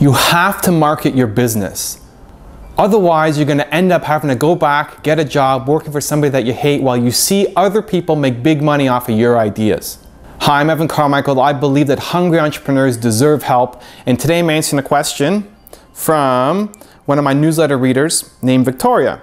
You have to market your business. Otherwise, you're going to end up having to go back, get a job, working for somebody that you hate while you see other people make big money off of your ideas. Hi, I'm Evan Carmichael. I believe that hungry entrepreneurs deserve help. And today I'm answering a question from one of my newsletter readers named Victoria.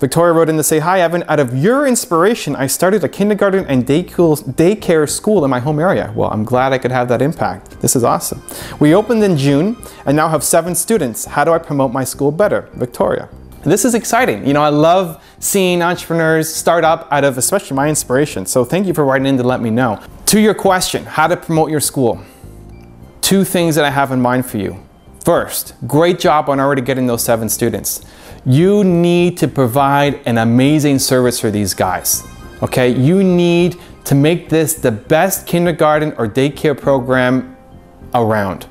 Victoria wrote in to say, Hi Evan, out of your inspiration, I started a kindergarten and daycare school in my home area. Well, I'm glad I could have that impact. This is awesome. We opened in June and now have seven students. How do I promote my school better? Victoria. This is exciting. You know, I love seeing entrepreneurs start up out of especially my inspiration. So thank you for writing in to let me know. To your question, how to promote your school. Two things that I have in mind for you. First, great job on already getting those seven students you need to provide an amazing service for these guys. Okay, you need to make this the best kindergarten or daycare program around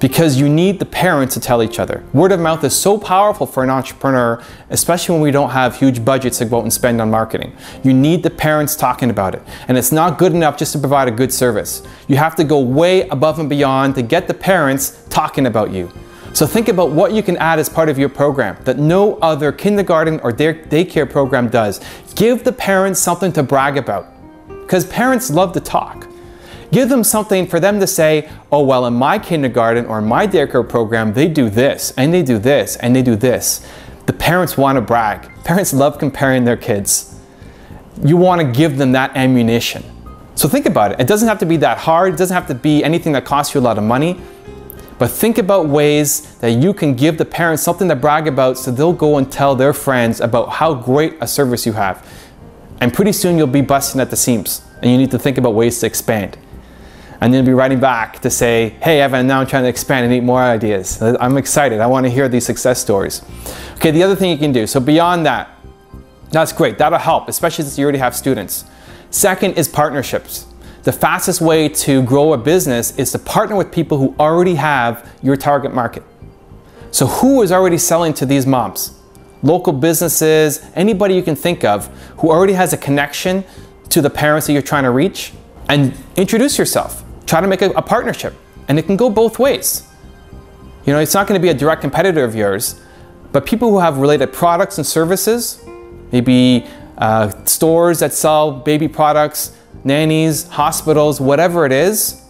because you need the parents to tell each other. Word of mouth is so powerful for an entrepreneur, especially when we don't have huge budgets to go out and spend on marketing. You need the parents talking about it. And it's not good enough just to provide a good service. You have to go way above and beyond to get the parents talking about you. So think about what you can add as part of your program that no other kindergarten or day daycare program does. Give the parents something to brag about because parents love to talk. Give them something for them to say, oh, well, in my kindergarten or in my daycare program, they do this and they do this and they do this. The parents want to brag. Parents love comparing their kids. You want to give them that ammunition. So think about it. It doesn't have to be that hard. It doesn't have to be anything that costs you a lot of money. But think about ways that you can give the parents something to brag about so they'll go and tell their friends about how great a service you have. And pretty soon you'll be busting at the seams and you need to think about ways to expand. And then you'll be writing back to say, hey Evan, now I'm trying to expand and need more ideas. I'm excited, I want to hear these success stories. Okay, the other thing you can do, so beyond that, that's great, that'll help, especially since you already have students. Second is partnerships. The fastest way to grow a business is to partner with people who already have your target market. So who is already selling to these moms? Local businesses, anybody you can think of who already has a connection to the parents that you're trying to reach and introduce yourself. Try to make a, a partnership and it can go both ways. You know, it's not going to be a direct competitor of yours, but people who have related products and services, maybe uh, stores that sell baby products, nannies, hospitals, whatever it is,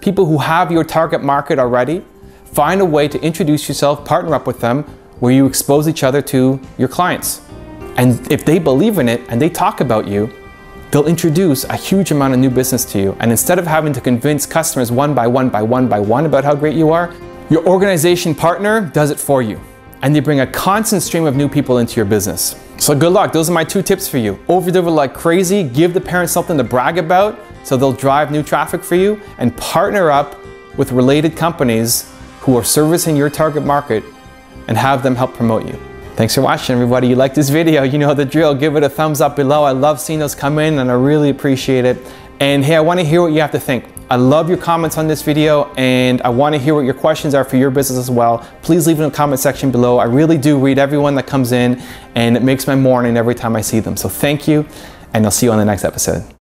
people who have your target market already, find a way to introduce yourself, partner up with them, where you expose each other to your clients. And if they believe in it and they talk about you, they'll introduce a huge amount of new business to you. And instead of having to convince customers one by one by one by one about how great you are, your organization partner does it for you. And they bring a constant stream of new people into your business. So good luck. Those are my two tips for you. Over deliver like crazy, give the parents something to brag about so they'll drive new traffic for you and partner up with related companies who are servicing your target market and have them help promote you. Thanks for watching everybody. You like this video, you know the drill. Give it a thumbs up below. I love seeing those come in and I really appreciate it. And hey, I wanna hear what you have to think. I love your comments on this video and I wanna hear what your questions are for your business as well. Please leave it in the comment section below. I really do read everyone that comes in and it makes my morning every time I see them. So thank you and I'll see you on the next episode.